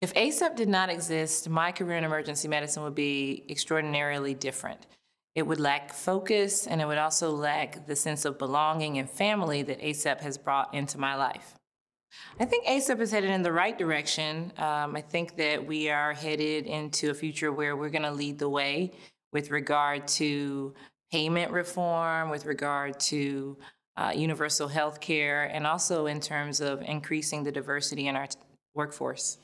If ACEP did not exist, my career in emergency medicine would be extraordinarily different. It would lack focus and it would also lack the sense of belonging and family that ACEP has brought into my life. I think ACEP is headed in the right direction. Um, I think that we are headed into a future where we're going to lead the way with regard to payment reform, with regard to uh, universal health care, and also in terms of increasing the diversity in our workforce.